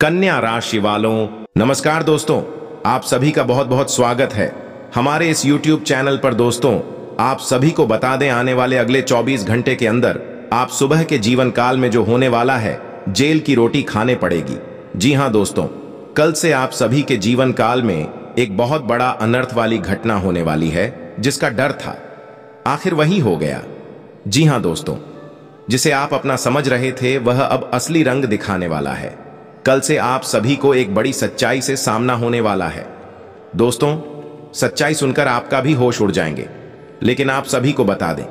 कन्या राशि वालों, नमस्कार दोस्तों, आप सभी का बहुत बहुत स्वागत है। हमारे इस YouTube चैनल पर दोस्तों, आप सभी को बता दें आने वाले अगले 24 घंटे के अंदर, आप सुबह के जीवन काल में जो होने वाला है, जेल की रोटी खाने पड़ेगी। जी हाँ दोस्तों, कल से आप सभी के जीवन काल में एक बहुत बड़ा अनर्थ वाली घटना होने वाली है, जिसका डर था। आखिर वही हो गया। जी हाँ दोस्तों, जिसे आप अपना समझ रहे थे, वह अब असली रंग दिखाने वाला है। कल से आप सभी को एक बड़ी सच्चाई से सामना होने वाला है। दोस्तों, सच्चाई सुनकर आपका भी होश उड़ जाएँगे, लेकिन आप सभी को बता दें,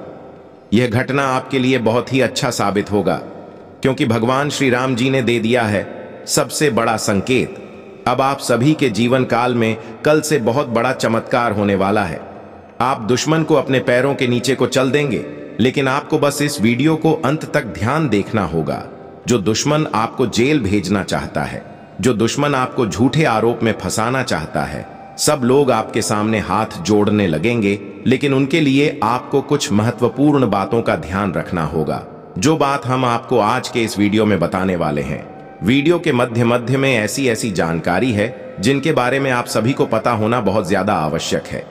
यह घटना आपके लिए बहुत ही अच्छा साबित होगा, क्योंकि भगवान श्री राम जी ने दे दिया है सबसे बड़ा संकेत। अब आप सभी के जीवन काल में कल से बहुत बड़ा चमत्कार होने वाला है। आप दुश्मन को अपने पैरों के नीचे को चल देंगे, लेकिन आपको बस इस वीडियो को अंत तक ध्यान देखना होगा। जो दुश्मन आपको जेल भेजना चाहता है, जो दुश्मन आपको झूठे आरोप में फंसाना चाहता है, सब लोग आपके सामने हाथ जोड़ने लगेंगे, लेकिन उनके लिए आपको कुछ महत्वपूर्ण बातों का ध्यान रखना होगा। जो बात हम आपको आज के इस वीडियो में बताने वाले हैं, वीडियो के मध्य मध्य में ऐसी ऐसी जानकारी है, जिनके बारे में आप सभी को पता होना बहुत ज़्यादा आवश्यक है।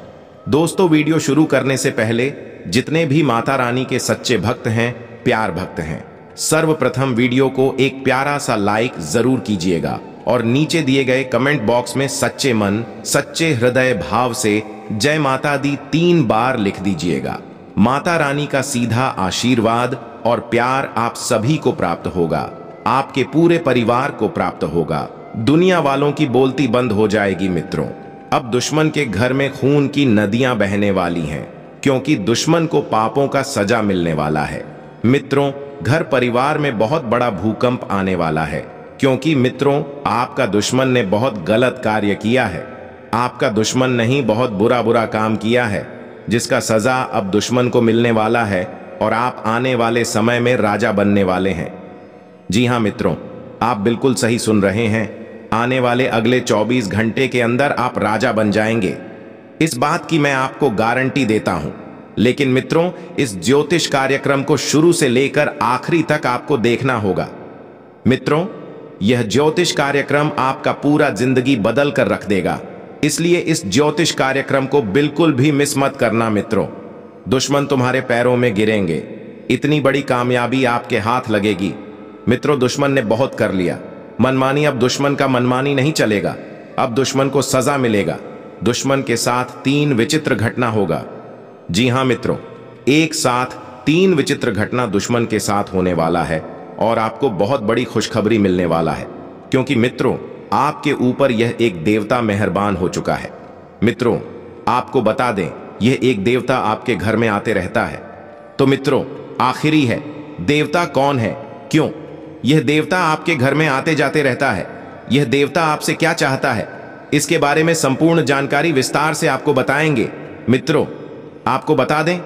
दोस्तों, वीडियो शुरू करने से पहले, जितने भी माता रानी के सच्चे भक्त हैं, प्यार भक्त हैं सर्वप्रथम वीडियो को एक प्यारा सा लाइक ज़रूर कीजिएगा और नीचे दिए गए कमेंट बॉक्स में सच्चे मन, सच्चे हृदय भाव से जय माता दी तीन बार लिख दीजिएगा। माता रानी का सीधा आशीर्वाद और प्यार आप सभी को प्राप्त होगा। आपके पूरे परिवार को प्राप्त होगा। दुनिया वालों की बोलती बंद हो जाएगी मित्रों। अब दुश्मन के घर में खून की नदियाँ बहने वाली हैं, क्योंकि दुश्मन को पापों का सजा मिलने वाला है। मित्रों घर परिवार में बहुत बड़ा भूकंप आने वाला है, क्योंकि मित्रों, आपका दुश्मन ने बहुत गलत कार्य किया है। आपका दुश्मन नहीं बहुत बुरा बुरा काम किया है, जिसका सजा अब दुश्मन को मिलने वाला है और आप आने वाले समय में राजा बनने वाले हैं। जी हाँ मित्रों, आप बिल्कुल सही सुन रहे हैं। आने वाले अगले 24 घंटे के अंदर आप राजा बन जाएँगे। इस बात की मैं आपको गारंटी देता हूँ। लेकिन मित्रों, इस ज्योतिष कार्यक्रम को शुरू से लेकर आखिरी तक आपको देखना होगा। मित्रों, यह ज्योतिष कार्यक्रम आपका पूरा ज़िंदगी बदल कर रख देगा। इसलिए इस ज्योतिष कार्यक्रम को बिल्कुल भी मिस मत करना मित्रों। दुश्मन तुम्हारे पैरों में गिरेंगे। इतनी बड़ी कामयाबी आपके हाथ लगेगी। मित्रों, दुश्मन ने बहुत कर लिया। मनमानी, अब दुश्मन का मनमानी नहीं चलेगा। अब दुश्मन को सजा मिलेगा। दुश्मन के साथ तीन विचित्र घटना होगा। जी हाँ मित्रों, एक साथ तीन विचित्र घटना दुश्मन के साथ होने वाला है और आपको बहुत बड़ी खुशखबरी मिलने वाला है, क्योंकि मित्रों, आपके ऊपर यह एक देवता मेहरबान हो चुका है। मित्रों, आपको बता दें, यह एक देवता आपके घर में आते रहता है। तो मित्रों, आखिरी है, देवता कौन है, क्यों? यह देवता आपके घर में आते जाते रहता है। यह देवता आपसे क्या चाहता है? इसके बारे में संपूर्ण जानकारी विस्तार से आपको बताएँगे। मित्रों आपको बता दें,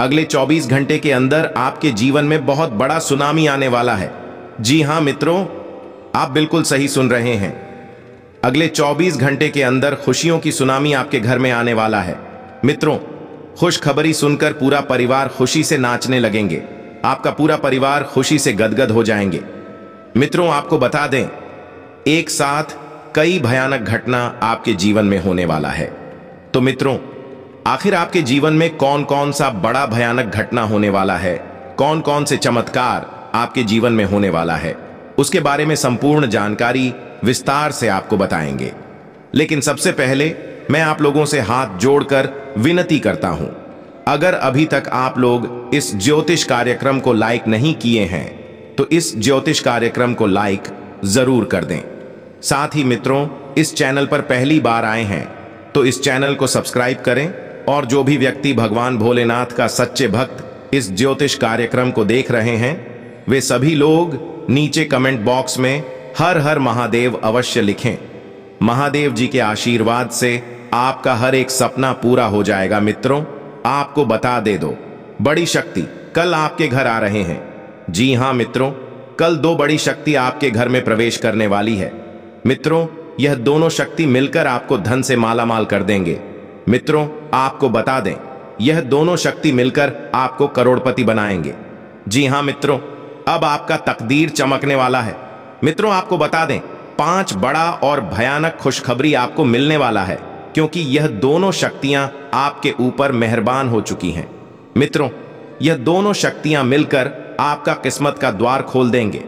अगले 24 घंटे के अंदर आपके जीवन में बहुत बड़ा सुनामी आने वाला है। जी हाँ, मित्रों, आप बिल्कुल सही सुन रहे हैं। अगले 24 घंटे के अंदर खुशियों की सुनामी आपके घर में आने वाला है। मित्रों खुशखबरी सुनकर पूरा परिवार खुशी से नाचने लगेंगे। आपका पूरा परिवार खुशी से गदगद हो जाएँगे। मित्रों, आपको बता दें, एक साथ कई भयानक घटना आपके जीवन में होने वाला है। तो मित्रों आखिर आपके जीवन में कौन कौन सा बड़ा भयानक घटना होने वाला है? कौन कौन से चमत्कार आपके जीवन में होने वाला है? उसके बारे में संपूर्ण जानकारी विस्तार से आपको बताएँगे। लेकिन सबसे पहले मैं आप लोगों से हाथ जोड़कर विनती करता हूँ। अगर अभी तक आप लोग इस ज्योतिष कार्यक्रम को लाइक नहीं किए हैं तो इस ज्योतिष कार्यक्रम को लाइक ज़रूर कर दें। साथ ही मित्रों, इस चैनल पर पहली बार आए हैं तो इस चैनल को सब्सक्राइब करें और जो भी व्यक्ति भगवान भोलेनाथ का सच्चे भक्त इस ज्योतिष कार्यक्रम को देख रहे हैं, वे सभी लोग नीचे कमेंट बॉक्स में हर हर महादेव अवश्य लिखें। महादेव जी के आशीर्वाद से आपका हर एक सपना पूरा हो जाएगा मित्रों, आपको बता दे दो। बड़ी शक्ति, कल आपके घर आ रहे हैं। जी हाँ मित्रों, कल दो बड़ी शक्ति आपके घर में प्रवेश करने वाली है। मित्रों, यह दोनों शक्ति मिलकर आपको धन से मालामाल कर देंगे। मित्रों आपको बता दें, यह दोनों शक्ति मिलकर आपको करोड़पति बनाएँगे। जी हाँ मित्रों, अब आपका तकदीर चमकने वाला है। मित्रों, आपको बता दें, पाँच बड़ा और भयानक खुशखबरी आपको मिलने वाला है, क्योंकि यह दोनों शक्तियाँ आपके ऊपर मेहरबान हो चुकी हैं। मित्रों, यह दोनों शक्तियाँ मिलकर आपका किस्मत का द्वार खोल देंगे।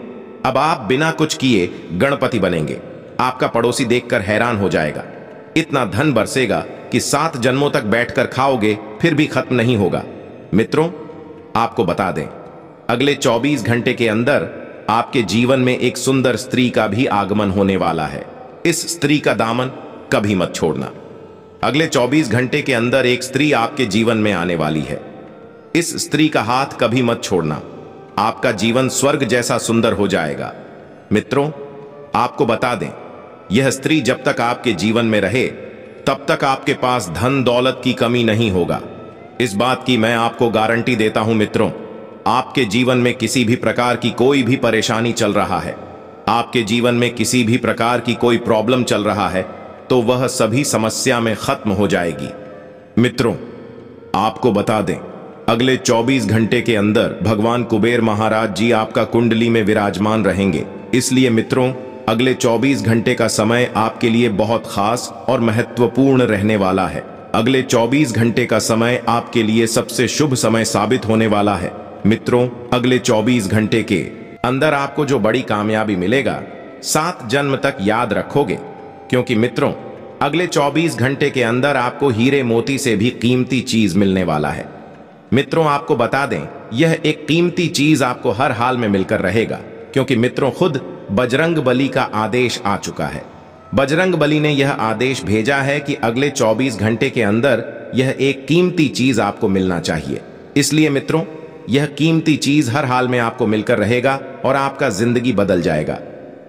अब आप बिना कुछ किए गणपति बनेंगे। आपका पड़ोसी देखकर हैरान हो जाएगा। इतना धन बरसेगा कि सात जन्मों तक बैठकर खाओगे, फिर भी खत्म नहीं होगा। मित्रों, आपको बता दें, अगले 24 घंटे के अंदर आपके जीवन में एक सुंदर स्त्री का भी आगमन होने वाला है। इस स्त्री का दामन कभी मत छोड़ना। अगले 24 घंटे के अंदर एक स्त्री आपके जीवन में आने वाली है। इस स्त्री का हाथ कभी मत छोड़ना। आपका जीवन स्वर्ग जैसा सुंदर हो जाएगा। मित्रों, आपको बता दें, यह स्त्री जब तक आपके जीवन में रहे तब तक आपके पास धन दौलत की कमी नहीं होगा। इस बात की मैं आपको गारंटी देता हूँ, मित्रों। आपके जीवन में किसी भी प्रकार की कोई भी परेशानी चल रहा है। आपके जीवन में किसी भी प्रकार की कोई प्रॉब्लम चल रहा है तो वह सभी समस्या में खत्म हो जाएगी। मित्रों, आपको बता दें, अगले 24 घंटे के अंदर भगवान कुबेर महाराज जी आपका कुंडली में विराजमान रहेंगे। इसलिए मित्रों अगले 24 घंटे का समय आपके लिए बहुत खास और महत्वपूर्ण रहने वाला है। अगले 24 घंटे का समय आपके लिए सबसे शुभ समय साबित होने वाला है। मित्रों, अगले 24 घंटे के अंदर आपको जो बड़ी कामयाबी मिलेगा, सात जन्म तक याद रखोगे। क्योंकि मित्रों, अगले 24 घंटे के अंदर आपको हीरे मोती से भी कीमती चीज़ मिलने वाला है। मित्रों, आपको बता दें, यह एक कीमती चीज़ आपको हर हाल में मिलकर रहेगा। क्योंकि मित्रों, खुद बजरंग बली का आदेश आ चुका है। बजरंग बली ने यह आदेश भेजा है कि अगले 24 घंटे के अंदर यह एक कीमती चीज़ आपको मिलना चाहिए। इसलिए मित्रों, यह कीमती चीज़ हर हाल में आपको मिलकर रहेगा और आपका ज़िंदगी बदल जाएगा।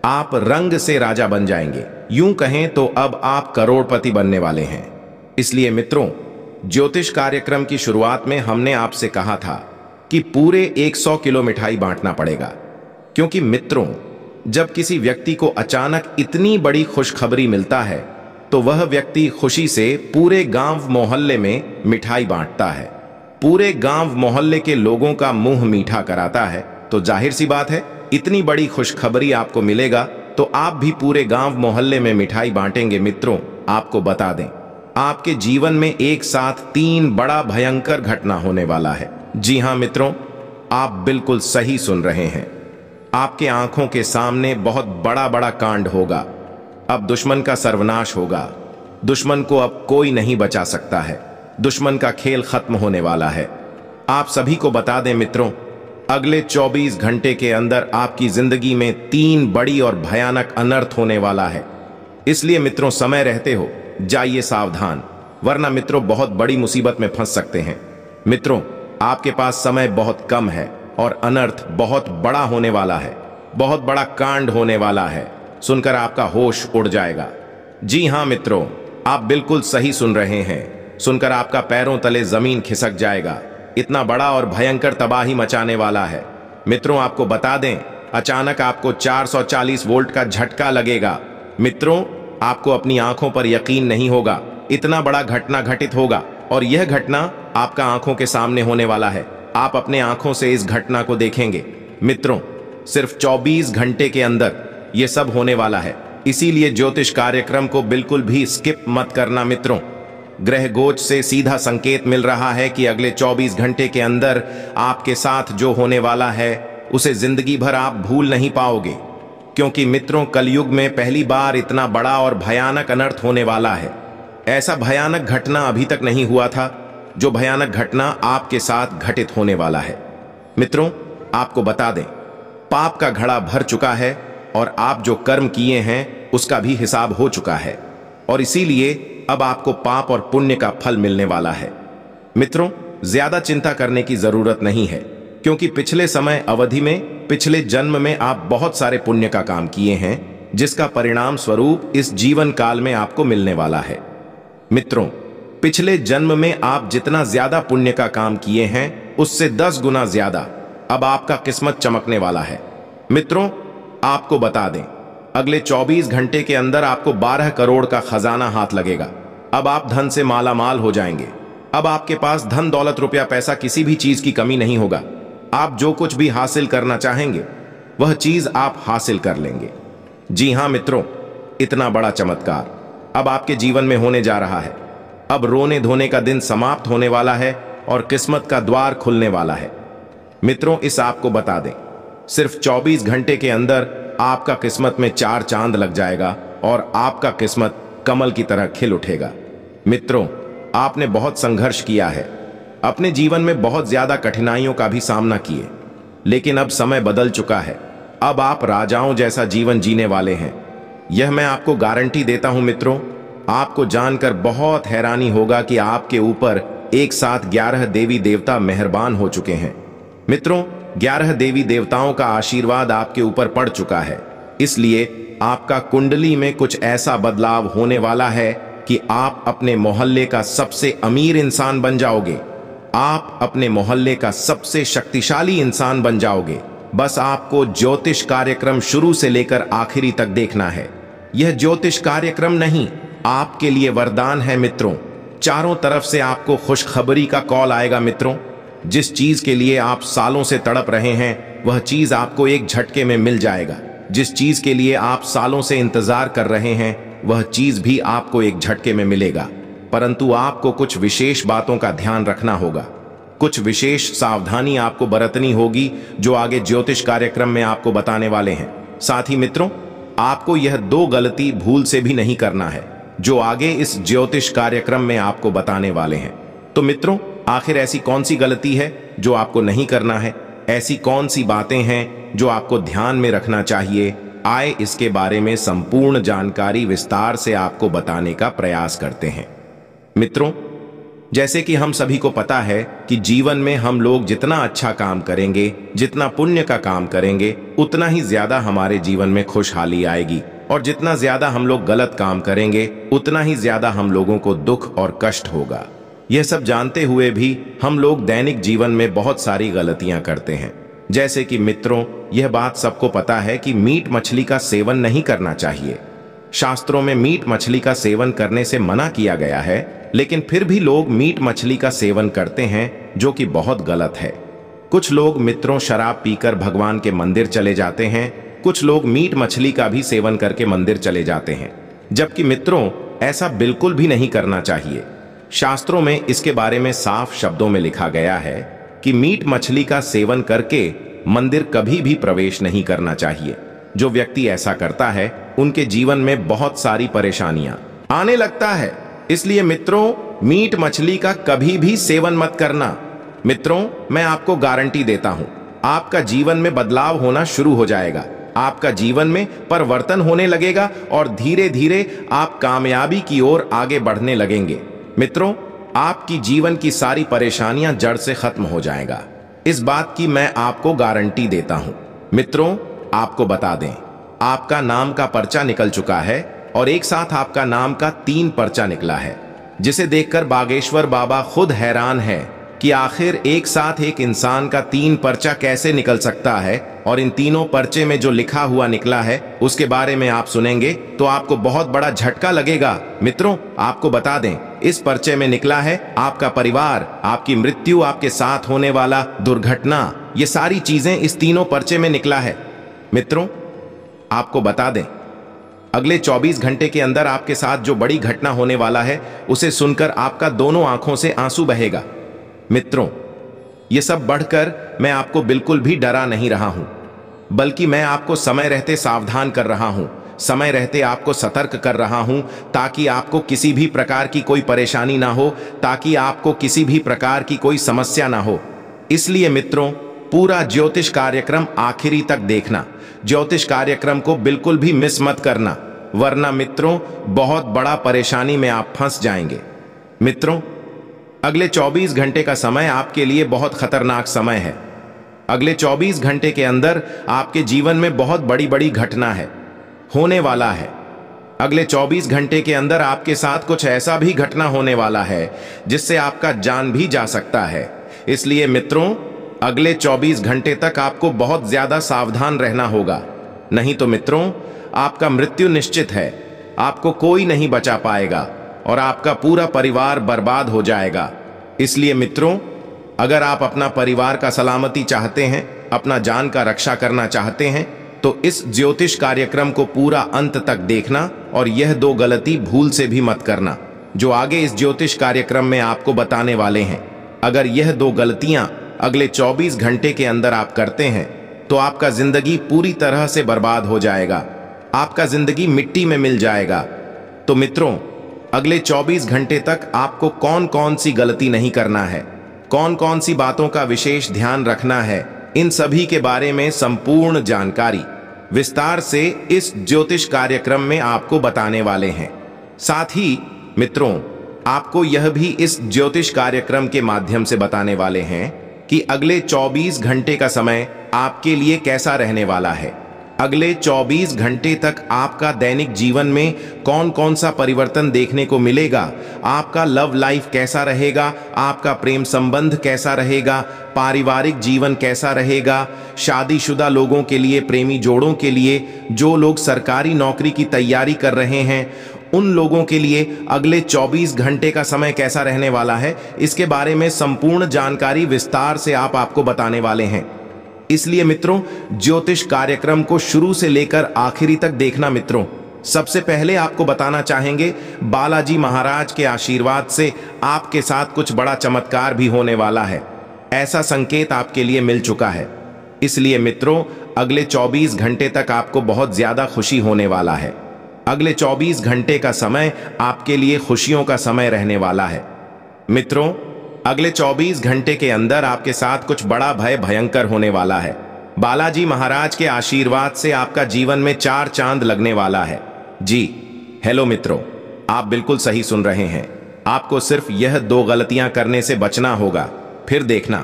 आप रंग से राजा बन जाएँगे। यूँ कहें तो अब आप करोड़पति बनने वाले हैं। इसलिए मित्रों, ज्योतिष कार्यक्रम की शुरुआत में हमने आपसे कहा था कि पूरे 100 किलो मिठाई बांटना पड़ेगा। क्योंकि मित्रों जब किसी व्यक्ति को अचानक इतनी बड़ी खुशखबरी मिलता है तो वह व्यक्ति खुशी से पूरे गाँव मोहल्ले में मिठाई बांटता है। पूरे गाँव मोहल्ले के लोगों का मुँह मीठा कराता है। तो ज़ाहिर सी बात है, इतनी बड़ी खुशखबरी आपको मिलेगा तो आप भी पूरे गाँव मोहल्ले में मिठाई बांटेंगे। मित्रों, आपको बता दें, आपके जीवन में एक साथ तीन बड़ा भयंकर घटना होने वाला है। जी हाँ, मित्रों, आप बिल्कुल सही सुन रहे हैं। आपके आँखों के सामने बहुत बड़ा बड़ा कांड होगा। अब दुश्मन का सर्वनाश होगा। दुश्मन को अब कोई नहीं बचा सकता है। दुश्मन का खेल खत्म होने वाला है। आप सभी को बता दें मित्रों, अगले 24 घंटे के अंदर आपकी ज़िंदगी में तीन बड़ी और भयानक अनर्थ होने वाला है। इसलिए मित्रों, समय रहते हो। जाइए सावधान, वरना मित्रों, बहुत बड़ी मुसीबत में फंस सकते हैं। मित्रों, आपके पास समय बहुत कम है। और अनर्थ बहुत बड़ा होने वाला है, बहुत बड़ा कांड होने वाला है। सुनकर आपका होश उड़ जाएगा। जी हाँ मित्रों, आप बिल्कुल सही सुन रहे हैं। सुनकर आपका पैरों तले ज़मीन खिसक जाएगा। इतना बड़ा और भयंकर तबाही मचाने वाला है। मित्रों, आपको बता दें, अचानक आपको 440 वोल्ट का झटका लगेगा। मित्रों, आपको अपनी आँखों पर यकीन नहीं होगा। इतना बड़ा घटना घटित होगा और यह घटना आपका आँखों के सामने होने वाला है। आप अपने आँखों से इस घटना को देखेंगे। मित्रों, सिर्फ़ 24 घंटे के अंदर यह सब होने वाला है। इसीलिए ज्योतिष कार्यक्रम को बिल्कुल भी स्किप मत करना मित्रों। ग्रह गोच से सीधा संकेत मिल रहा है कि अगले 24 घंटे के अंदर आपके साथ जो होने वाला है, उसे ज़िंदगी भर आप भूल नहीं पाओगे। क्योंकि मित्रों, कलयुग में पहली बार इतना बड़ा और भयानक अनर्थ होने वाला है। ऐसा भयानक घटना अभी तक नहीं हुआ था। जो भयानक घटना आपके साथ घटित होने वाला है। मित्रों, आपको बता दें, पाप का घड़ा भर चुका है और आप जो कर्म किए हैं, उसका भी हिसाब हो चुका है। और इसीलिए अब आपको पाप और पुण्य का फल मिलने वाला है। मित्रों, ज़्यादा चिंता करने की ज़रूरत नहीं है, क्योंकि पिछले समय अवधि में, पिछले जन्म में आप बहुत सारे पुण्य का काम किए हैं, जिसका परिणाम स्वरूप इस जीवन काल में आपको मिलने वाला है। मित्रों पिछले जन्म में आप जितना ज़्यादा पुण्य का काम किए हैं, उससे दस गुना ज़्यादा। अब आपका किस्मत चमकने वाला है। मित्रों, आपको बता दें, अगले 24 घंटे के अंदर आपको 12 करोड़ का खजाना हाथ लगेगा। अब आप धन से माला माल हो जाएँगे। अब आपके पास धन, दौलत, रुपया, पैसा किसी भी चीज़ की कमी नहीं होगा। आप जो कुछ भी हासिल करना चाहेंगे, वह चीज़ आप हासिल कर लेंगे। जी हाँ मित्रों, इतना बड़ा चमत्कार अब आपके जीवन में होने जा रहा है। अब रोने धोने का दिन समाप्त होने वाला है और किस्मत का द्वार खुलने वाला है। मित्रों, इस आपको बता दें, सिर्फ़ 24 घंटे के अंदर आपका किस्मत में चार चाँद लग जाएगा और आपका किस्मत कमल की तरह खिल उठेगा। मित्रों, आपने बहुत संघर्ष किया है। अपने जीवन में बहुत ज़्यादा कठिनाइयों का भी सामना किए, लेकिन अब समय बदल चुका है। अब आप राजाओं जैसा जीवन जीने वाले हैं। यह मैं आपको गारंटी देता हूँ, मित्रों आपको जानकर बहुत हैरानी होगा कि आपके ऊपर एक साथ ग्यारह देवी देवता मेहरबान हो चुके हैं। मित्रों, ग्यारह देवी देवताओं का आशीर्वाद आपके ऊपर पड़ चुका है। इसलिए आपका कुंडली में कुछ ऐसा बदलाव होने वाला है कि आप अपने मोहल्ले का सबसे अमीर इंसान बन जाओगे। आप अपने मोहल्ले का सबसे शक्तिशाली इंसान बन जाओगे। बस आपको ज्योतिष कार्यक्रम शुरू से लेकर आखिरी तक देखना है। यह ज्योतिष कार्यक्रम नहीं आपके लिए वरदान है मित्रों। चारों तरफ़ से आपको खुशखबरी का कॉल आएगा मित्रों। जिस चीज़ के लिए आप सालों से तड़प रहे हैं, वह चीज़ आपको एक झटके में मिल जाएगा। जिस चीज़ के लिए आप सालों से इंतज़ार कर रहे हैं, वह चीज़ भी आपको एक झटके में मिलेगा। परंतु आपको कुछ विशेष बातों का ध्यान रखना होगा। कुछ विशेष सावधानी आपको बरतनी होगी, जो आगे ज्योतिष कार्यक्रम में आपको बताने वाले हैं। साथ ही मित्रों, आपको यह दो गलती भूल से भी नहीं करना है। जो आगे इस ज्योतिष कार्यक्रम में आपको बताने वाले हैं। तो मित्रों, आखिर ऐसी कौन सी गलती है जो आपको नहीं करना है? ऐसी कौन सी बातें हैं जो आपको ध्यान में रखना चाहिए? आए इसके बारे में संपूर्ण जानकारी विस्तार से आपको बताने का प्रयास करते हैं। मित्रों जैसे कि हम सभी को पता है कि जीवन में हम लोग जितना अच्छा काम करेंगे, जितना पुण्य का काम करेंगे, उतना ही ज़्यादा हमारे जीवन में खुशहाली आएगी। और जितना ज़्यादा हम लोग गलत काम करेंगे, उतना ही ज़्यादा हम लोगों को दुख और कष्ट होगा। यह सब जानते हुए भी हम लोग दैनिक जीवन में बहुत सारी गलतियाँ करते हैं। जैसे कि मित्रों, यह बात सबको पता है कि मीट मछली का सेवन नहीं करना चाहिए। शास्त्रों में मीट मछली का सेवन करने से मना किया गया है लेकिन फिर भी लोग मीट मछली का सेवन करते हैं, जो कि बहुत गलत है। कुछ लोग मित्रों शराब पीकर भगवान के मंदिर चले जाते हैं, कुछ लोग मीट मछली का भी सेवन करके मंदिर चले जाते हैं। जबकि मित्रों, ऐसा बिल्कुल भी नहीं करना चाहिए। शास्त्रों में इसके बारे में साफ़ शब्दों में लिखा गया है कि मीट मछली का सेवन करके मंदिर कभी भी प्रवेश नहीं करना चाहिए। जो व्यक्ति ऐसा करता है, उनके जीवन में बहुत सारी परेशानियाँ। आने लगता है। इसलिए मित्रों, मीट मछली का कभी भी सेवन मत करना। मित्रों, मैं आपको गारंटी देता हूँ, आपका जीवन में बदलाव होना शुरू हो जाएगा। आपका जीवन में परिवर्तन होने लगेगा और धीरे धीरे आप कामयाबी की ओर आगे बढ़ने लगेंगे। मित्रों, आपकी जीवन की सारी परेशानियाँ जड़ से खत्म हो जाएगा। इस बात की मैं आपको गारंटी देता हूँ। मित्रों, आपको बता दें, आपका नाम का पर्चा निकल चुका है और एक साथ आपका नाम का तीन पर्चा निकला है, जिसे देखकर बागेश्वर बाबा खुद हैरान है कि आखिर एक साथ एक इंसान का तीन पर्चा कैसे निकल सकता है और इन तीनों पर्चे में जो लिखा हुआ निकला है, उसके बारे में आप सुनेंगे तो आपको बहुत बड़ा झटका लगेगा। मित्रों, आपको बता दें, इस पर्चे में निकला है आपका परिवार, आपकी मृत्यु, आपके साथ होने वाला दुर्घटना, ये सारी चीज़ें इस तीनों पर्चे में निकला है। मित्रों, आपको बता दें अगले 24 घंटे के अंदर आपके साथ जो बड़ी घटना होने वाला है, उसे सुनकर आपका दोनों आँखों से आँसू बहेगा। मित्रों, ये सब बढ़कर मैं आपको बिल्कुल भी डरा नहीं रहा हूँ, बल्कि मैं आपको समय रहते सावधान कर रहा हूँ, समय रहते आपको सतर्क कर रहा हूँ, ताकि आपको किसी भी प्रकार की कोई परेशानी ना हो, ताकि आपको किसी भी प्रकार की कोई समस्या ना हो। इसलिए मित्रों, पूरा ज्योतिष कार्यक्रम आखिरी तक देखना। ज्योतिष कार्यक्रम को बिल्कुल भी मिस मत करना, वरना मित्रों, बहुत बड़ा परेशानी में आप फंस जाएँगे। मित्रों, अगले 24 घंटे का समय आपके लिए बहुत खतरनाक समय है। अगले 24 घंटे के अंदर आपके जीवन में बहुत बड़ी बड़ी घटना है, होने वाला है। अगले 24 घंटे के अंदर आपके साथ कुछ ऐसा भी घटना होने वाला है, जिससे आपका जान भी जा सकता है। इसलिए मित्रों अगले 24 घंटे तक आपको बहुत ज़्यादा सावधान रहना होगा। नहीं तो मित्रों, आपका मृत्यु निश्चित है। आपको कोई नहीं बचा पाएगा और आपका पूरा परिवार बर्बाद हो जाएगा। इसलिए मित्रों, अगर आप अपना परिवार का सलामती चाहते हैं, अपना जान का रक्षा करना चाहते हैं तो इस ज्योतिष कार्यक्रम को पूरा अंत तक देखना और यह दो गलती भूल से भी मत करना, जो आगे इस ज्योतिष कार्यक्रम में आपको बताने वाले हैं। अगर यह दो गलतियाँ अगले 24 घंटे के अंदर आप करते हैं तो आपका ज़िंदगी पूरी तरह से बर्बाद हो जाएगा। आपका ज़िंदगी मिट्टी में मिल जाएगा। तो मित्रों, अगले 24 घंटे तक आपको कौन कौन सी गलती नहीं करना है? कौन कौन सी बातों का विशेष ध्यान रखना है? इन सभी के बारे में संपूर्ण जानकारी विस्तार से इस ज्योतिष कार्यक्रम में आपको बताने वाले हैं। साथ ही, मित्रों, आपको यह भी इस ज्योतिष कार्यक्रम के माध्यम से बताने वाले हैं कि अगले 24 घंटे का समय आपके लिए कैसा रहने वाला है? अगले 24 घंटे तक आपका दैनिक जीवन में कौन कौन सा परिवर्तन देखने को मिलेगा? आपका लव लाइफ कैसा रहेगा? आपका प्रेम संबंध कैसा रहेगा? पारिवारिक जीवन कैसा रहेगा? शादीशुदा लोगों के लिए, प्रेमी जोड़ों के लिए, जो लोग सरकारी नौकरी की तैयारी कर रहे हैं उन लोगों के लिए अगले 24 घंटे का समय कैसा रहने वाला है, इसके बारे में संपूर्ण जानकारी विस्तार से आप आपको बताने वाले हैं। इसलिए मित्रों, ज्योतिष कार्यक्रम को शुरू से लेकर आखिरी तक देखना मित्रों। सबसे पहले आपको बताना चाहेंगे, बालाजी महाराज के आशीर्वाद से आपके साथ कुछ बड़ा चमत्कार भी होने वाला है। ऐसा संकेत आपके लिए मिल चुका है। इसलिए मित्रों, अगले 24 घंटे तक आपको बहुत ज़्यादा खुशी होने वाला है। अगले 24 घंटे का समय आपके लिए खुशियों का समय रहने वाला है। मित्रों, अगले 24 घंटे के अंदर आपके साथ कुछ बड़ा भय भयंकर होने वाला है। बालाजी महाराज के आशीर्वाद से आपका जीवन में चार चाँद लगने वाला है। जी, हेलो मित्रों, आप बिल्कुल सही सुन रहे हैं। आपको सिर्फ़ यह दो गलतियाँ करने से बचना होगा, फिर देखना।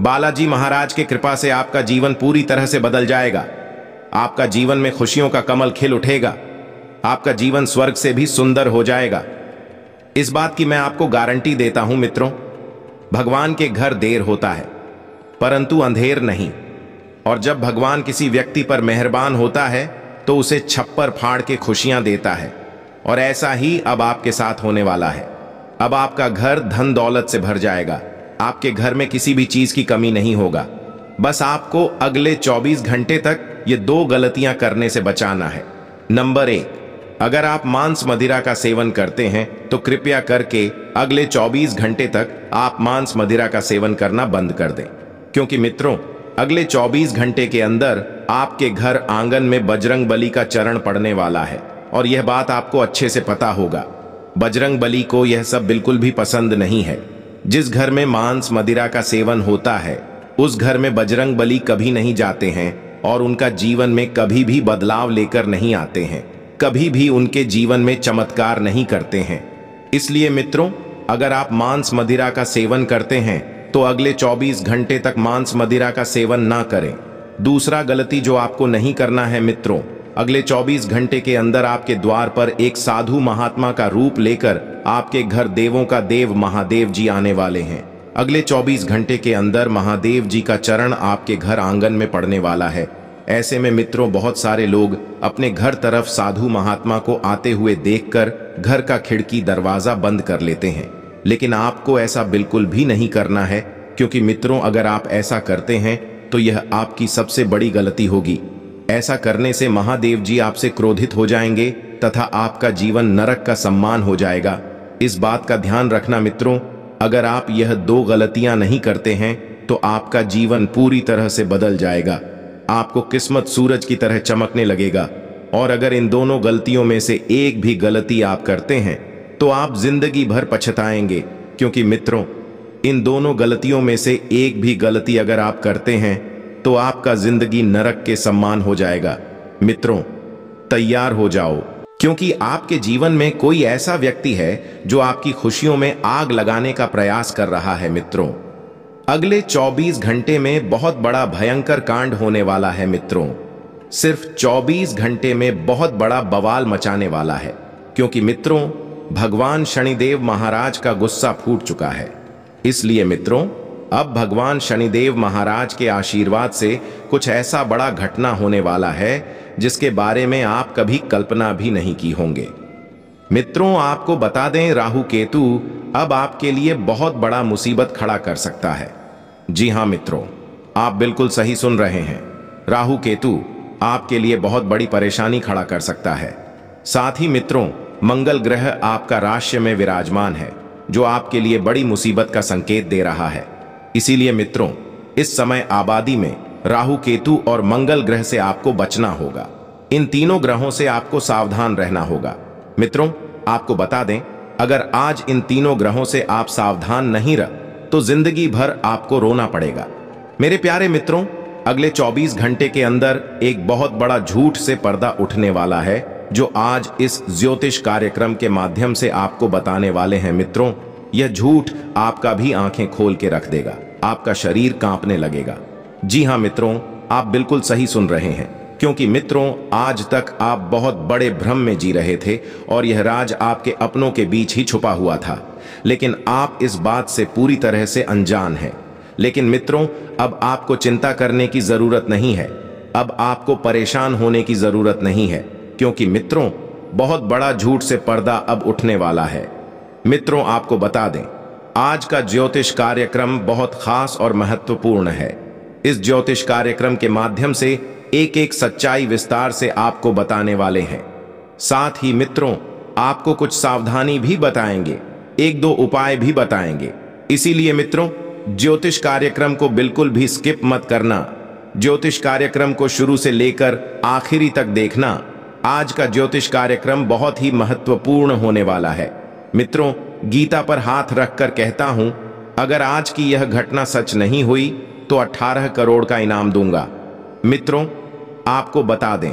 बालाजी महाराज के कृपा से आपका जीवन पूरी तरह से बदल जाएगा। आपका जीवन में खुशियों का कमल खिल उठेगा। आपका जीवन स्वर्ग से भी सुंदर हो जाएगा। इस बात की मैं आपको गारंटी देता हूँ, मित्रों, भगवान के घर देर होता है, परंतु अंधेर नहीं। और जब भगवान किसी व्यक्ति पर मेहरबान होता है तो उसे छप्पर फाड़ के खुशियाँ देता है, और ऐसा ही अब आपके साथ होने वाला है। अब आपका घर धन दौलत से भर जाएगा, आपके घर में किसी भी चीज़ की कमी नहीं होगा। बस आपको अगले 24 घंटे तक ये दो गलतियाँ करने से बचाना है। नंबर एक अगर आप मांस मदिरा का सेवन करते हैं तो कृपया करके अगले 24 घंटे तक आप मांस मदिरा का सेवन करना बंद कर दें। क्योंकि मित्रों, अगले 24 घंटे के अंदर आपके घर आँगन में बजरंग बली का चरण पड़ने वाला है, और यह बात आपको अच्छे से पता होगा। बजरंग बली को यह सब बिल्कुल भी पसंद नहीं है। जिस घर में मांस मदिरा का सेवन होता है, उस घर में बजरंग बली कभी नहीं जाते हैं, और उनका जीवन में कभी भी बदलाव लेकर नहीं आते हैं। कभी भी उनके जीवन में चमत्कार नहीं करते हैं। इसलिए मित्रों, अगर आप मांस मदिरा का सेवन करते हैं तो अगले 24 घंटे तक मांस मदिरा का सेवन ना करें। दूसरा गलती जो आपको नहीं करना है मित्रों, अगले 24 घंटे के अंदर आपके द्वार पर एक साधु महात्मा का रूप लेकर आपके घर देवों का देव महादेव जी आने वाले हैं। अगले 24 घंटे के अंदर महादेव जी का चरण आपके घर आँगन में पड़ने वाला है। ऐसे में मित्रों बहुत सारे लोग अपने घर तरफ़ साधु महात्मा को आते हुए देखकर घर का खिड़की दरवाज़ा बंद कर लेते हैं। लेकिन आपको ऐसा बिल्कुल भी नहीं करना है, क्योंकि मित्रों अगर आप ऐसा करते हैं तो यह आपकी सबसे बड़ी गलती होगी। ऐसा करने से महादेव जी आपसे क्रोधित हो जाएँगे, तथा आपका जीवन नरक का सम्मान हो जाएगा। इस बात का ध्यान रखना मित्रों, अगर आप यह दो गलतियाँ नहीं करते हैं तो आपका जीवन पूरी तरह से बदल जाएगा। आपको किस्मत सूरज की तरह चमकने लगेगा। और अगर इन दोनों गलतियों में से एक भी गलती आप करते हैं तो आप ज़िंदगी भर पछताएँगे, क्योंकि मित्रों, इन दोनों गलतियों में से एक भी गलती अगर आप करते हैं तो आपका ज़िंदगी नरक के सम्मान हो जाएगा। मित्रों, तैयार हो जाओ, क्योंकि आपके जीवन में कोई ऐसा व्यक्ति है जो आपकी खुशियों में आग लगाने का प्रयास कर रहा है, मित्रों। अगले 24 घंटे में बहुत बड़ा भयंकर कांड होने वाला है, मित्रों। सिर्फ़ 24 घंटे में बहुत बड़ा बवाल मचाने वाला है, क्योंकि मित्रों, भगवान शनिदेव महाराज का गुस्सा फूट चुका है। इसलिए मित्रों, अब भगवान शनिदेव महाराज के आशीर्वाद से कुछ ऐसा बड़ा घटना होने वाला है, जिसके बारे में आप कभी कल्पना भी नहीं की होंगे। मित्रों, आपको बता दें, राहु केतु अब आपके लिए बहुत बड़ा मुसीबत खड़ा कर सकता है। जी हाँ, मित्रों, आप बिल्कुल सही सुन रहे हैं। राहु केतु आपके लिए बहुत बड़ी परेशानी खड़ा कर सकता है। साथ ही, मित्रों, मंगल ग्रह आपका राशि में विराजमान है, जो आपके लिए बड़ी मुसीबत का संकेत दे रहा है। इसीलिए, मित्रों, इस समय आबादी में राहु केतु और मंगल ग्रह से आपको बचना होगा। इन तीनों ग्रहों से आपको सावधान रहना होगा। मित्रों, आपको बता दें, अगर आज इन तीनों ग्रहों से आप सावधान नहीं रह तो ज़िंदगी भर आपको रोना पड़ेगा। मेरे प्यारे मित्रों, अगले 24 घंटे के अंदर एक बहुत बड़ा झूठ से पर्दा उठने वाला है, जो आज इस ज्योतिष कार्यक्रम के माध्यम से आपको बताने वाले हैं। मित्रों, यह झूठ आपका भी आँखें खोल के रख देगा, आपका शरीर कांपने लगेगा। जी हाँ मित्रों, आप बिल्कुल सही सुन रहे हैं। क्योंकि मित्रों, आज तक आप बहुत बड़े भ्रम में जी रहे थे और यह राज आपके अपनों के बीच ही छुपा हुआ था। लेकिन आप इस बात से पूरी तरह से अनजान हैं। लेकिन मित्रों, अब आपको चिंता करने की ज़रूरत नहीं है। अब आपको परेशान होने की ज़रूरत नहीं है, क्योंकि मित्रों, बहुत बड़ा झूठ से पर्दा अब उठने वाला है। मित्रों, आपको बता दें, आज का ज्योतिष कार्यक्रम बहुत खास और महत्वपूर्ण है। इस ज्योतिष कार्यक्रम के माध्यम से एक एक सच्चाई विस्तार से आपको बताने वाले हैं। साथ ही मित्रों, आपको कुछ सावधानी भी बताएँगे, एक दो उपाय भी बताएँगे। इसीलिए मित्रों, ज्योतिष कार्यक्रम को बिल्कुल भी स्किप मत करना। ज्योतिष कार्यक्रम को शुरू से लेकर आखिरी तक देखना। आज का ज्योतिष कार्यक्रम बहुत ही महत्वपूर्ण होने वाला है। मित्रों, गीता पर हाथ रखकर कहता हूँ, अगर आज की यह घटना सच नहीं हुई तो 18 करोड़ का इनाम दूँगा। मित्रों, आपको बता दें,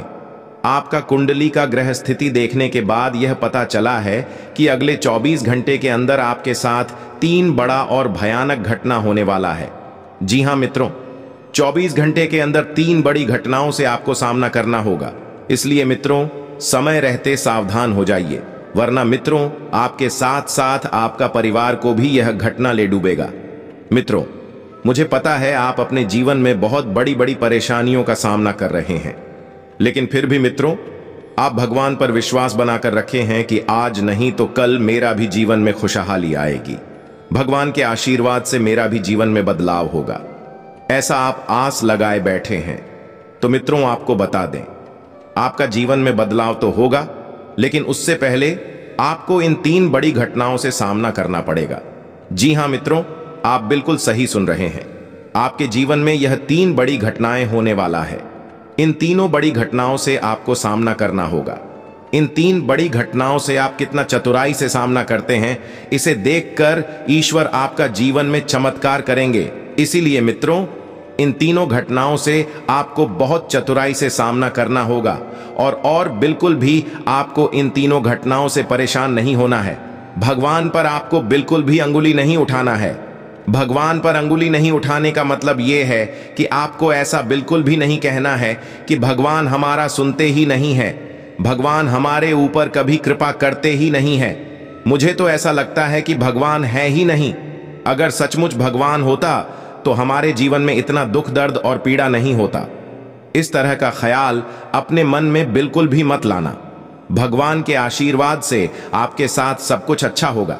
आपका कुंडली का ग्रह स्थिति देखने के बाद यह पता चला है कि अगले 24 घंटे के अंदर आपके साथ तीन बड़ा और भयानक घटना होने वाला है। जी हाँ मित्रों 24 घंटे के अंदर तीन बड़ी घटनाओं से आपको सामना करना होगा। इसलिए मित्रों, समय रहते सावधान हो जाइए, वरना मित्रों, आपके साथ साथ आपका परिवार को भी यह घटना ले डूबेगा। मित्रों मुझे पता है आप अपने जीवन में बहुत बड़ी बड़ी परेशानियों का सामना कर रहे हैं। लेकिन फिर भी मित्रों, आप भगवान पर विश्वास बनाकर रखे हैं कि आज नहीं तो कल मेरा भी जीवन में खुशहाली आएगी। भगवान के आशीर्वाद से मेरा भी जीवन में बदलाव होगा। ऐसा आप आस लगाए बैठे हैं। तो मित्रों, आपको बता दें, आपका जीवन में बदलाव तो होगा, लेकिन उससे पहले आपको इन तीन बड़ी घटनाओं से सामना करना पड़ेगा। जी हाँ मित्रों आप बिल्कुल सही सुन रहे हैं। आपके जीवन में यह तीन बड़ी घटनाएँ होने वाला है। इन तीनों बड़ी घटनाओं से आपको सामना करना होगा। इन तीन बड़ी घटनाओं से आप कितना चतुराई से सामना करते हैं, इसे देखकर ईश्वर आपका जीवन में चमत्कार करेंगे। इसीलिए मित्रों, इन तीनों घटनाओं से आपको बहुत चतुराई से सामना करना होगा और और बिल्कुल भी आपको इन तीनों घटनाओं से परेशान नहीं होना है। भगवान पर आपको बिल्कुल भी अंगुली नहीं उठाना है। भगवान पर अंगुली नहीं उठाने का मतलब यह है कि आपको ऐसा बिल्कुल भी नहीं कहना है कि भगवान हमारा सुनते ही नहीं है। भगवान हमारे ऊपर कभी कृपा करते ही नहीं है। मुझे तो ऐसा लगता है कि भगवान है ही नहीं। अगर सचमुच भगवान होता तो हमारे जीवन में इतना दुख, दर्द और पीड़ा नहीं होता। इस तरह का ख्याल अपने मन में बिल्कुल भी मत लाना। भगवान के आशीर्वाद से आपके साथ सब कुछ अच्छा होगा।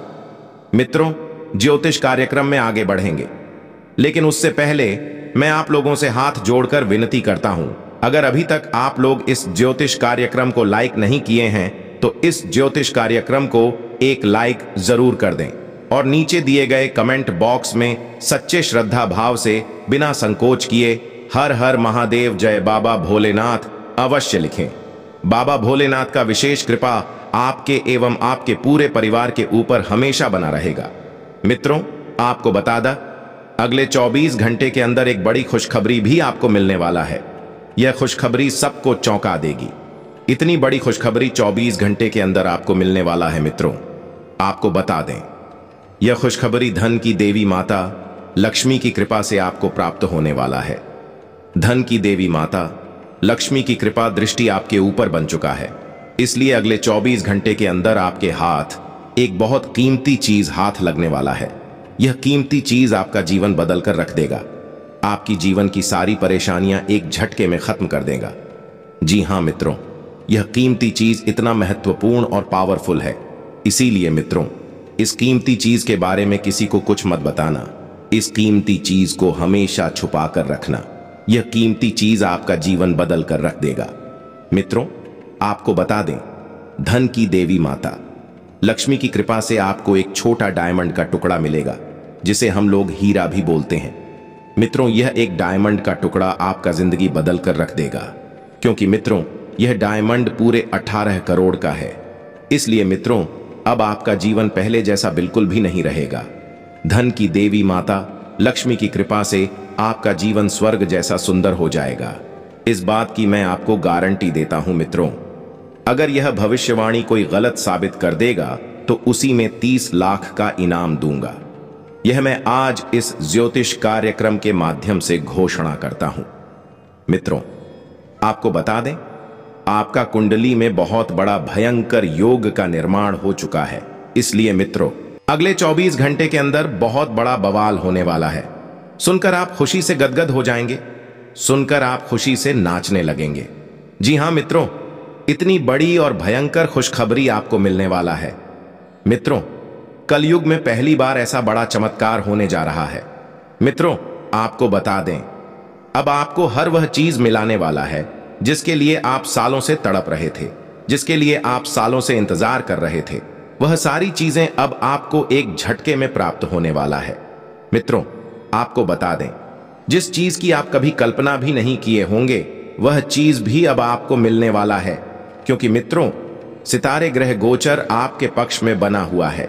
मित्रों ज्योतिष कार्यक्रम में आगे बढ़ेंगे। लेकिन उससे पहले मैं आप लोगों से हाथ जोड़कर विनती करता हूँ, अगर अभी तक आप लोग इस ज्योतिष कार्यक्रम को लाइक नहीं किए हैं तो इस ज्योतिष कार्यक्रम को एक लाइक ज़रूर कर दें और नीचे दिए गए कमेंट बॉक्स में सच्चे श्रद्धा भाव से बिना संकोच किए हर हर महादेव जय बाबा भोलेनाथ अवश्य लिखें। बाबा भोलेनाथ का विशेष कृपा आपके एवं आपके पूरे परिवार के ऊपर हमेशा बना रहेगा। मित्रों, आपको बता दा, अगले 24 घंटे के अंदर एक बड़ी खुशखबरी भी आपको मिलने वाला है। यह खुशखबरी सबको चौंका देगी। इतनी बड़ी खुशखबरी 24 घंटे के अंदर आपको मिलने वाला है मित्रों। आपको बता दें, यह खुशखबरी धन की देवी माता, लक्ष्मी की कृपा से आपको प्राप्त होने वाला है। धन की देवी माता, लक्ष्मी की कृपा दृष्टि आपके ऊपर बन चुका है। इसलिए अगले 24 घंटे के अंदर आपके हाथ एक बहुत कीमती चीज़ हाथ लगने वाला है। यह कीमती चीज़ आपका जीवन बदल कर रख देगा। आपकी जीवन की सारी परेशानियाँ एक झटके में खत्म कर देगा। जी हाँ, मित्रों, यह कीमती चीज़ इतना महत्वपूर्ण और पावरफुल है। इसीलिए, मित्रों, इस कीमती चीज़ के बारे में किसी को कुछ मत बताना। इस कीमती चीज़ को हमेशा छुपा कर रखना। यह कीमती चीज़ आपका जीवन बदल कर रख देगा। मित्रों, आपको बता दें, धन की देवी माता लक्ष्मी की कृपा से आपको एक छोटा डायमंड का टुकड़ा मिलेगा, जिसे हम लोग हीरा भी बोलते हैं। मित्रों, यह एक डायमंड का टुकड़ा आपका ज़िंदगी बदल कर रख देगा, क्योंकि मित्रों, यह डायमंड पूरे 18 करोड़ का है। इसलिए मित्रों, अब आपका जीवन पहले जैसा बिल्कुल भी नहीं रहेगा। धन की देवी माता, लक्ष्मी की कृपा से आपका जीवन स्वर्ग जैसा सुंदर हो जाएगा। इस बात की मैं आपको गारंटी देता हूँ मित्रों। अगर यह भविष्यवाणी कोई गलत साबित कर देगा तो उसी में तीस लाख का इनाम दूँगा। यह मैं आज इस ज्योतिष कार्यक्रम के माध्यम से घोषणा करता हूँ। मित्रों, आपको बता दें, आपका कुंडली में बहुत बड़ा भयंकर योग का निर्माण हो चुका है। इसलिए मित्रों, अगले 24 घंटे के अंदर बहुत बड़ा बवाल होने वाला है। सुनकर आप खुशी से गदगद हो जाएँगे, सुनकर आप खुशी से नाचने लगेंगे। जी हाँ मित्रों इतनी बड़ी और भयंकर खुशखबरी आपको मिलने वाला है। मित्रों, कलयुग में पहली बार ऐसा बड़ा चमत्कार होने जा रहा है। मित्रों, आपको बता दें, अब आपको हर वह चीज़ मिलाने वाला है, जिसके लिए आप सालों से तड़प रहे थे, जिसके लिए आप सालों से इंतज़ार कर रहे थे। वह सारी चीज़ें अब आपको एक झटके में प्राप्त होने वाला है। मित्रों, आपको बता दें, जिस चीज़ की आप कभी कल्पना भी नहीं किए होंगे, वह चीज़ भी अब आपको मिलने वाला है। क्योंकि मित्रों, सितारे ग्रह गोचर आपके पक्ष में बना हुआ है।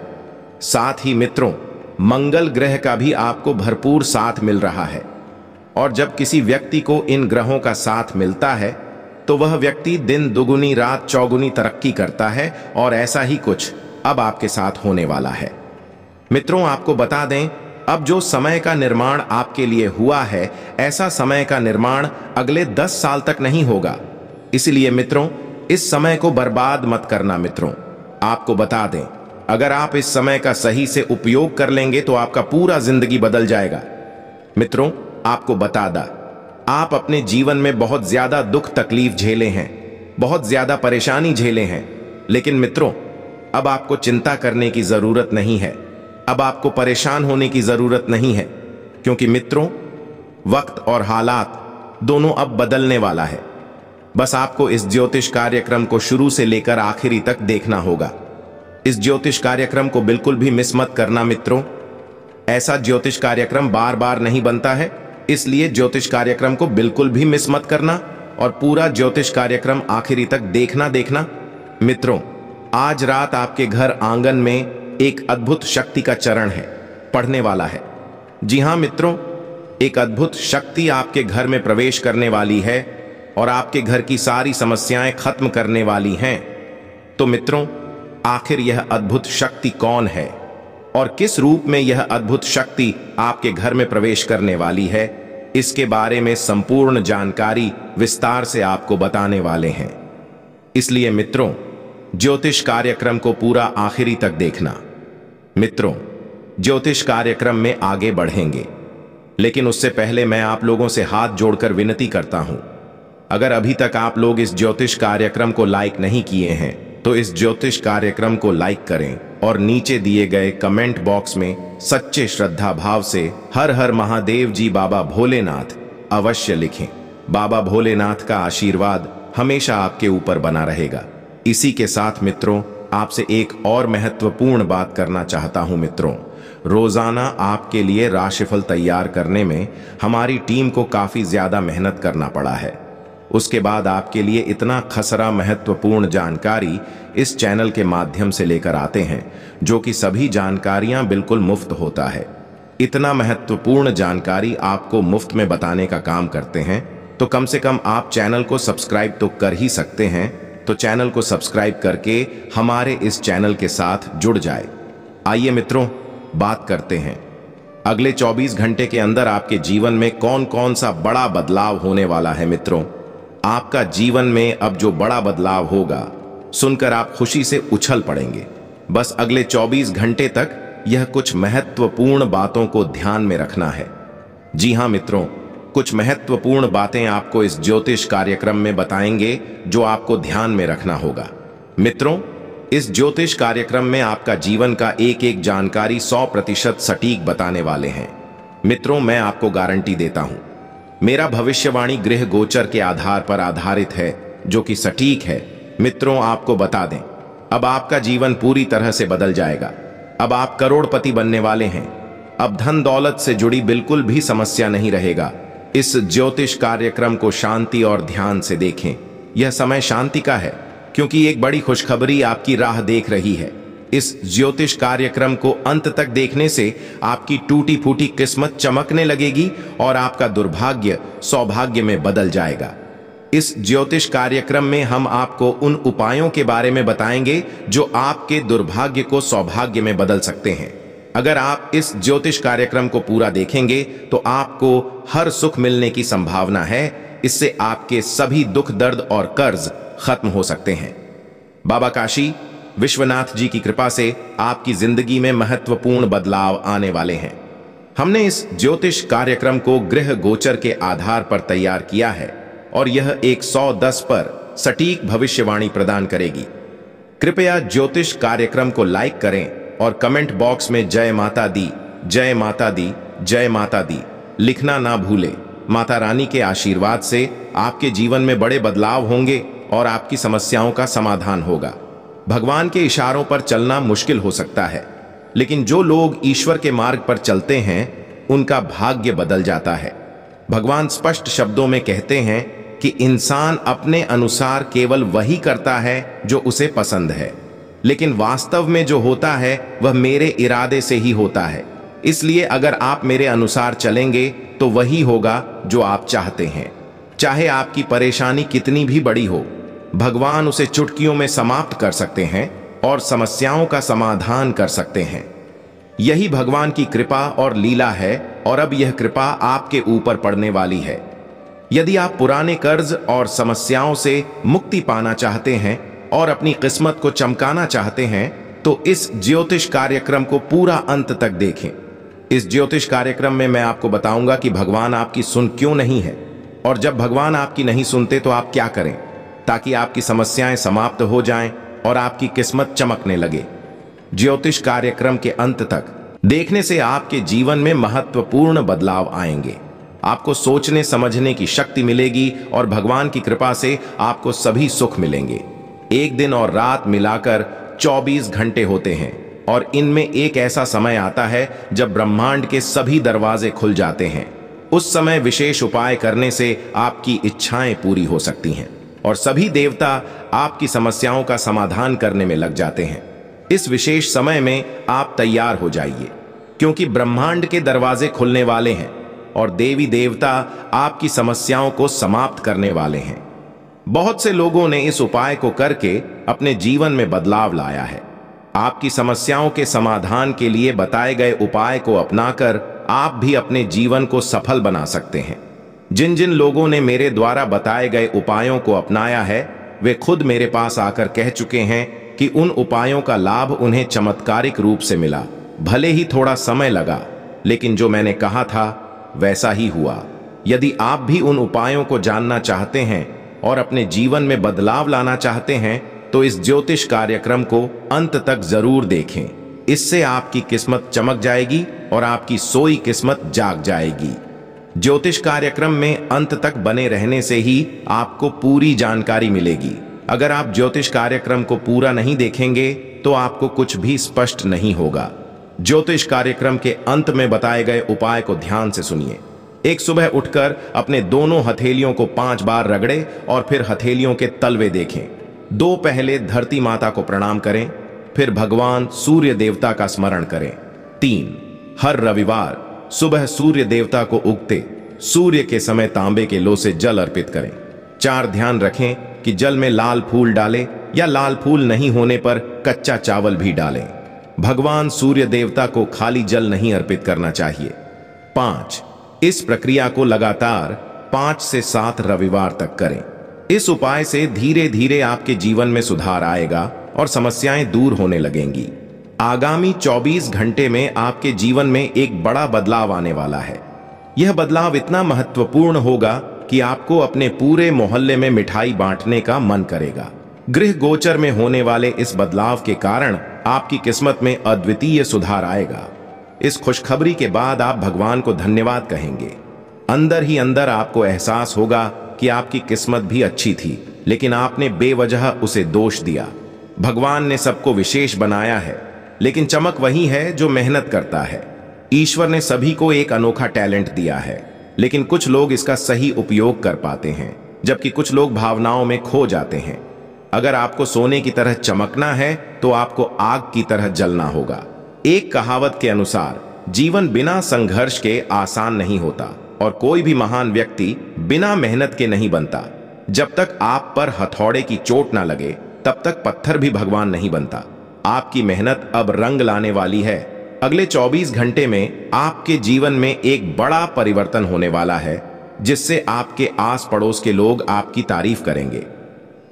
साथ ही मित्रों, मंगल ग्रह का भी आपको भरपूर साथ मिल रहा है। और जब किसी व्यक्ति को इन ग्रहों का साथ मिलता है तो वह व्यक्ति दिन दुगुनी, रात चौगुनी तरक्की करता है और ऐसा ही कुछ अब आपके साथ होने वाला है। मित्रों, आपको बता दें, अब जो समय का निर्माण आपके लिए हुआ है, ऐसा समय का निर्माण अगले दस साल तक नहीं होगा। इसलिए मित्रों इस समय को बर्बाद मत करना मित्रों। आपको बता दें, अगर आप इस समय का सही से उपयोग कर लेंगे तो आपका पूरा ज़िंदगी बदल जाएगा। मित्रों, आपको बता दा, आप अपने जीवन में बहुत ज़्यादा दुख तकलीफ़ झेले हैं, बहुत ज़्यादा परेशानी झेले हैं। लेकिन मित्रों, अब आपको चिंता करने की ज़रूरत नहीं है। अब आपको परेशान होने की ज़रूरत नहीं है, क्योंकि मित्रों, वक्त और हालात दोनों अब बदलने वाला है। बस आपको इस ज्योतिष कार्यक्रम को शुरू से लेकर आखिरी तक देखना होगा। इस ज्योतिष कार्यक्रम को बिल्कुल भी मिस मत करना मित्रों। ऐसा ज्योतिष कार्यक्रम बार बार नहीं बनता है, इसलिए ज्योतिष कार्यक्रम को बिल्कुल भी मिस मत करना और पूरा ज्योतिष कार्यक्रम आखिरी तक देखना देखना। मित्रों, आज रात आपके घर आँगन में एक अद्भुत शक्ति का चरण है, पढ़ने वाला है। जी हाँ मित्रों, एक अद्भुत शक्ति आपके घर में प्रवेश करने वाली है और आपके घर की सारी समस्याएँ खत्म करने वाली हैं। तो मित्रों, आखिर यह अद्भुत शक्ति कौन है? और किस रूप में यह अद्भुत शक्ति आपके घर में प्रवेश करने वाली है? इसके बारे में संपूर्ण जानकारी विस्तार से आपको बताने वाले हैं। इसलिए मित्रों, ज्योतिष कार्यक्रम को पूरा आखिरी तक देखना। मित्रों, ज्योतिष कार्यक्रम में आगे बढ़ेंगे। लेकिन उससे पहले मैं आप लोगों से हाथ जोड़कर विनती करता हूँ। अगर अभी तक आप लोग इस ज्योतिष कार्यक्रम को लाइक नहीं किए हैं तो इस ज्योतिष कार्यक्रम को लाइक करें और नीचे दिए गए कमेंट बॉक्स में सच्चे श्रद्धा भाव से हर हर महादेव जी बाबा भोलेनाथ अवश्य लिखें। बाबा भोलेनाथ का आशीर्वाद हमेशा आपके ऊपर बना रहेगा। इसी के साथ मित्रों, आपसे एक और महत्वपूर्ण बात करना चाहता हूँ मित्रों। रोज़ाना आपके लिए राशिफल तैयार करने में हमारी टीम को काफ़ी ज़्यादा मेहनत करना पड़ा है। उसके बाद आपके लिए इतना खसरा महत्वपूर्ण जानकारी इस चैनल के माध्यम से लेकर आते हैं, जो कि सभी जानकारियाँ बिल्कुल मुफ़्त होता है। इतना महत्वपूर्ण जानकारी आपको मुफ़्त में बताने का काम करते हैं तो कम से कम आप चैनल को सब्सक्राइब तो कर ही सकते हैं तो चैनल को सब्सक्राइब करके हमारे इस चैनल के साथ जुड़ जाए। आइए मित्रों, बात करते हैं। अगले 24 घंटे के अंदर आपके जीवन में कौन कौन सा बड़ा बदलाव होने वाला है मित्रों? आपका जीवन में अब जो बड़ा बदलाव होगा, सुनकर आप खुशी से उछल पड़ेंगे। बस अगले 24 घंटे तक यह कुछ महत्वपूर्ण बातों को ध्यान में रखना है। जी हाँ मित्रों, कुछ महत्वपूर्ण बातें आपको इस ज्योतिष कार्यक्रम में बताएँगे, जो आपको ध्यान में रखना होगा। मित्रों, इस ज्योतिष कार्यक्रम में आपका जीवन का एक एक जानकारी 100 प्रतिशत सटीक बताने वाले हैं। मित्रों, मैं आपको गारंटी देता हूँ मेरा भविष्यवाणी गृह गोचर के आधार पर आधारित है, जो कि सटीक है। मित्रों, आपको बता दें, अब आपका जीवन पूरी तरह से बदल जाएगा। अब आप करोड़पति बनने वाले हैं। अब धन दौलत से जुड़ी बिल्कुल भी समस्या नहीं रहेगा। इस ज्योतिष कार्यक्रम को शांति और ध्यान से देखें। यह समय शांति का है, क्योंकि एक बड़ी खुशखबरी आपकी राह देख रही है। इस ज्योतिष कार्यक्रम को अंत तक देखने से आपकी टूटी फूटी किस्मत चमकने लगेगी और आपका दुर्भाग्य सौभाग्य में बदल जाएगा। इस ज्योतिष कार्यक्रम में हम आपको उन उपायों के बारे में बताएँगे जो आपके दुर्भाग्य को सौभाग्य में बदल सकते हैं। अगर आप इस ज्योतिष कार्यक्रम को पूरा देखेंगे तो आपको हर सुख मिलने की संभावना है। इससे आपके सभी दुख, दर्द और कर्ज खत्म हो सकते हैं। बाबा काशी विश्वनाथ जी की कृपा से आपकी ज़िंदगी में महत्वपूर्ण बदलाव आने वाले हैं। हमने इस ज्योतिष कार्यक्रम को गृह गोचर के आधार पर तैयार किया है और यह 110 पर सटीक भविष्यवाणी प्रदान करेगी। कृपया ज्योतिष कार्यक्रम को लाइक करें और कमेंट बॉक्स में जय माता दी, जय माता दी, जय माता दी लिखना ना भूले। माता रानी के आशीर्वाद से आपके जीवन में बड़े बदलाव होंगे और आपकी समस्याओं का समाधान होगा। भगवान के इशारों पर चलना मुश्किल हो सकता है, लेकिन जो लोग ईश्वर के मार्ग पर चलते हैं, उनका भाग्य बदल जाता है। भगवान स्पष्ट शब्दों में कहते हैं कि इंसान अपने अनुसार केवल वही करता है जो उसे पसंद है, लेकिन वास्तव में जो होता है, वह मेरे इरादे से ही होता है। इसलिए अगर आप मेरे अनुसार चलेंगे तो वही होगा जो आप चाहते हैं। चाहे आपकी परेशानी कितनी भी बड़ी हो भगवान उसे चुटकियों में समाप्त कर सकते हैं और समस्याओं का समाधान कर सकते हैं। यही भगवान की कृपा और लीला है और अब यह कृपा आपके ऊपर पड़ने वाली है। यदि आप पुराने कर्ज और समस्याओं से मुक्ति पाना चाहते हैं और अपनी किस्मत को चमकाना चाहते हैं तो इस ज्योतिष कार्यक्रम को पूरा अंत तक देखें। इस ज्योतिष कार्यक्रम में मैं आपको बताऊँगा कि भगवान आपकी सुन क्यों नहीं है और जब भगवान आपकी नहीं सुनते तो आप क्या करें? ताकि आपकी समस्याएँ समाप्त हो जाएँ और आपकी किस्मत चमकने लगे। ज्योतिष कार्यक्रम के अंत तक देखने से आपके जीवन में महत्वपूर्ण बदलाव आएँगे। आपको सोचने, समझने की शक्ति मिलेगी और भगवान की कृपा से आपको सभी सुख मिलेंगे। एक दिन और रात मिलाकर 24 घंटे होते हैं और इनमें एक ऐसा समय आता है जब ब्रह्मांड के सभी दरवाजे खुल जाते हैं। उस समय विशेष उपाय करने से आपकी इच्छाएँ पूरी हो सकती हैं। और सभी देवता आपकी समस्याओं का समाधान करने में लग जाते हैं। इस विशेष समय में आप तैयार हो जाइए, क्योंकि ब्रह्मांड के दरवाजे खुलने वाले हैं और देवी देवता आपकी समस्याओं को समाप्त करने वाले हैं। बहुत से लोगों ने इस उपाय को करके अपने जीवन में बदलाव लाया है। आपकी समस्याओं के समाधान के लिए बताए गए उपाय को अपनाकर आप भी अपने जीवन को सफल बना सकते हैं। जिन जिन लोगों ने मेरे द्वारा बताए गए उपायों को अपनाया है, वे खुद मेरे पास आकर कह चुके हैं कि उन उपायों का लाभ उन्हें चमत्कारिक रूप से मिला। भले ही थोड़ा समय लगा, लेकिन जो मैंने कहा था, वैसा ही हुआ। यदि आप भी उन उपायों को जानना चाहते हैं और अपने जीवन में बदलाव लाना चाहते हैं तो इस ज्योतिष कार्यक्रम को अंत तक ज़रूर देखें। इससे आपकी किस्मत चमक जाएगी और आपकी सोई किस्मत जाग जाएगी। ज्योतिष कार्यक्रम में अंत तक बने रहने से ही आपको पूरी जानकारी मिलेगी। अगर आप ज्योतिष कार्यक्रम को पूरा नहीं देखेंगे तो आपको कुछ भी स्पष्ट नहीं होगा। ज्योतिष कार्यक्रम के अंत में बताए गए उपाय को ध्यान से सुनिए। एक सुबह उठकर अपने दोनों हथेलियों को पाँच बार रगड़े और फिर हथेलियों के तलवे देखें। दो पहले धरती माता को प्रणाम करें, फिर भगवान सूर्य देवता का स्मरण करें। तीन, हर रविवार सुबह सूर्य देवता को उगते, सूर्य के समय तांबे के लो से जल अर्पित करें। चार ध्यान रखें कि जल में लाल फूल डालें या लाल फूल नहीं होने पर कच्चा चावल भी डालें। भगवान सूर्य देवता को खाली जल नहीं अर्पित करना चाहिए। पाँच, इस प्रक्रिया को लगातार पाँच से सात रविवार तक करें। इस उपाय से धीरे धीरे आपके जीवन में सुधार आएगा और समस्याएँ दूर होने लगेंगी। आगामी 24 घंटे में आपके जीवन में एक बड़ा बदलाव आने वाला है। यह बदलाव इतना महत्वपूर्ण होगा कि आपको अपने पूरे मोहल्ले में मिठाई बांटने का मन करेगा। गृह गोचर में होने वाले इस बदलाव के कारण आपकी किस्मत में अद्वितीय सुधार आएगा। इस खुशखबरी के बाद आप भगवान को धन्यवाद कहेंगे। अंदर ही अंदर आपको एहसास होगा कि आपकी किस्मत भी अच्छी थी, लेकिन आपने बेवजह उसे दोष दिया। भगवान ने सबको विशेष बनाया है। लेकिन चमक वही है जो मेहनत करता है। ईश्वर ने सभी को एक अनोखा टैलेंट दिया है, लेकिन कुछ लोग इसका सही उपयोग कर पाते हैं, जबकि कुछ लोग भावनाओं में खो जाते हैं। अगर आपको सोने की तरह चमकना है तो आपको आग की तरह जलना होगा। एक कहावत के अनुसार, जीवन बिना संघर्ष के आसान नहीं होता, और कोई भी महान व्यक्ति बिना मेहनत के नहीं बनता। जब तक आप पर हथौड़े की चोट ना लगे, तब तक पत्थर भी भगवान नहीं बनता। आपकी मेहनत अब रंग लाने वाली है। अगले 24 घंटे में आपके जीवन में एक बड़ा परिवर्तन होने वाला है, जिससे आपके आस पड़ोस के लोग आपकी तारीफ़ करेंगे।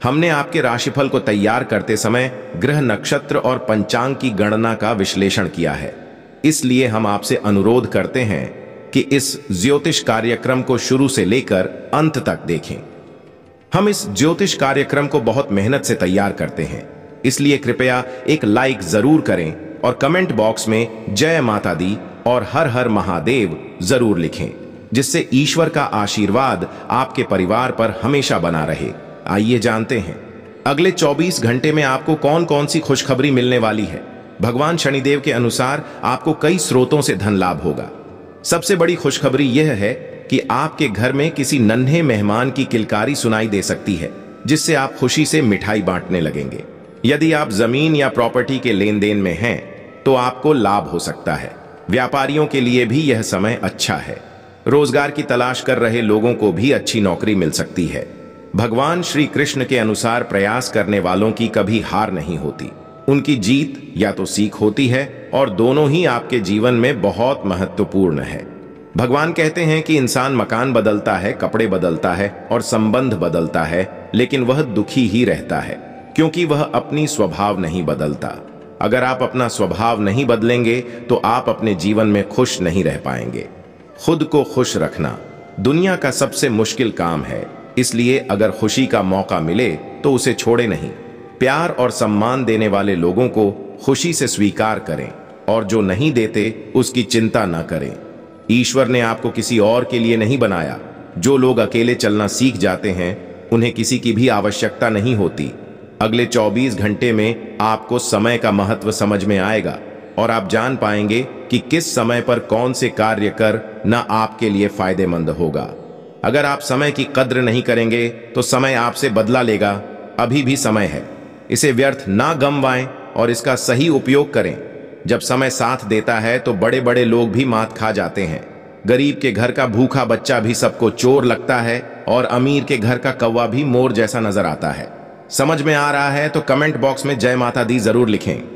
हमने आपके राशिफल को तैयार करते समय ग्रह नक्षत्र और पंचांग की गणना का विश्लेषण किया है। इसलिए हम आपसे अनुरोध करते हैं कि इस ज्योतिष कार्यक्रम को शुरू से लेकर अंत तक देखें। हम इस ज्योतिष कार्यक्रम को बहुत मेहनत से तैयार करते हैं। इसलिए कृपया एक लाइक ज़रूर करें और कमेंट बॉक्स में जय माता दी और हर हर महादेव ज़रूर लिखें, जिससे ईश्वर का आशीर्वाद आपके परिवार पर हमेशा बना रहे। आइए जानते हैं, अगले 24 घंटे में आपको कौन कौन सी खुशखबरी मिलने वाली है? भगवान शनिदेव के अनुसार आपको कई स्रोतों से धन लाभ होगा। सबसे बड़ी खुशखबरी यह है कि आपके घर में किसी नन्हे मेहमान की किलकारी सुनाई दे सकती है, जिससे आप खुशी से मिठाई बांटने लगेंगे। यदि आप ज़मीन या प्रॉपर्टी के लेन देन में हैं तो आपको लाभ हो सकता है। व्यापारियों के लिए भी यह समय अच्छा है। रोज़गार की तलाश कर रहे लोगों को भी अच्छी नौकरी मिल सकती है। भगवान श्री कृष्ण के अनुसार प्रयास करने वालों की कभी हार नहीं होती। उनकी जीत या तो सीख होती है, और दोनों ही आपके जीवन में बहुत महत्वपूर्ण है। भगवान कहते हैं कि इंसान मकान बदलता है, कपड़े बदलता है, और संबंध बदलता है, लेकिन वह दुखी ही रहता है। क्योंकि वह अपनी स्वभाव नहीं बदलता। अगर आप अपना स्वभाव नहीं बदलेंगे तो आप अपने जीवन में खुश नहीं रह पाएँगे। खुद को खुश रखना दुनिया का सबसे मुश्किल काम है। इसलिए अगर खुशी का मौका मिले तो उसे छोड़े नहीं। प्यार और सम्मान देने वाले लोगों को खुशी से स्वीकार करें और जो नहीं देते, उसकी चिंता ना करें। ईश्वर ने आपको किसी और के लिए नहीं बनाया। जो लोग अकेले चलना सीख जाते हैं, उन्हें किसी की भी आवश्यकता नहीं होती। अगले 24 घंटे में आपको समय का महत्व समझ में आएगा और आप जान पाएँगे कि किस समय पर कौन से कार्य कर न आपके लिए फ़ायदेमंद होगा। अगर आप समय की कद्र नहीं करेंगे तो समय आपसे बदला लेगा। अभी भी समय है। इसे व्यर्थ ना गमवाएँ और इसका सही उपयोग करें। जब समय साथ देता है तो बड़े बड़े लोग भी मात खा जाते हैं। गरीब के घर का भूखा बच्चा भी सबको चोर लगता है और अमीर के घर का कौवा भी मोर जैसा नज़र आता है। समझ में आ रहा है तो कमेंट बॉक्स में जय माता दी ज़रूर लिखें।